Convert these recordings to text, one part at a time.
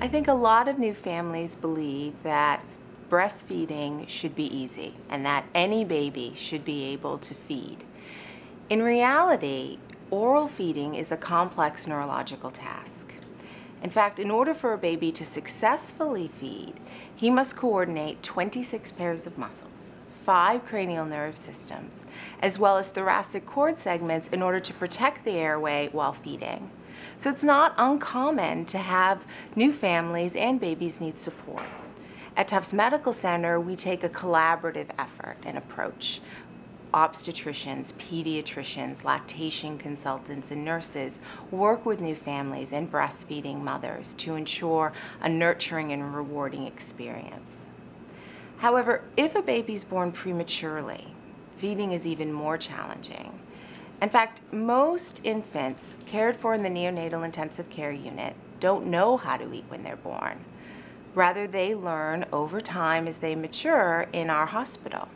I think a lot of new families believe that breastfeeding should be easy and that any baby should be able to feed. In reality, oral feeding is a complex neurological task. In fact, in order for a baby to successfully feed, he must coordinate 26 pairs of muscles, five cranial nerve systems, as well as thoracic cord segments in order to protect the airway while feeding. So it's not uncommon to have new families and babies need support. At Tufts Medical Center, we take a collaborative effort and approach. Obstetricians, pediatricians, lactation consultants, and nurses work with new families and breastfeeding mothers to ensure a nurturing and rewarding experience. However, if a baby is born prematurely, feeding is even more challenging. In fact, most infants cared for in the neonatal intensive care unit don't know how to eat when they're born. Rather, they learn over time as they mature in our hospital.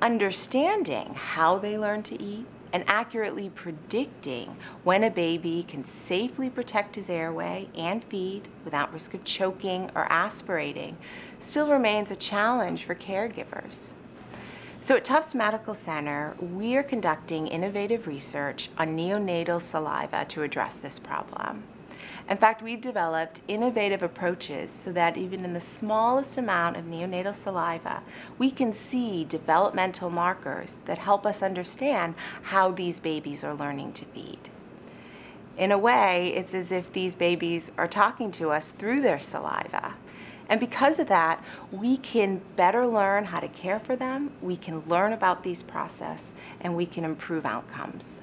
Understanding how they learn to eat and accurately predicting when a baby can safely protect his airway and feed without risk of choking or aspirating still remains a challenge for caregivers. So at Tufts Medical Center, we are conducting innovative research on neonatal saliva to address this problem. In fact, we've developed innovative approaches so that even in the smallest amount of neonatal saliva, we can see developmental markers that help us understand how these babies are learning to feed. In a way, it's as if these babies are talking to us through their saliva. And because of that, we can better learn how to care for them, we can learn about these processes, and we can improve outcomes.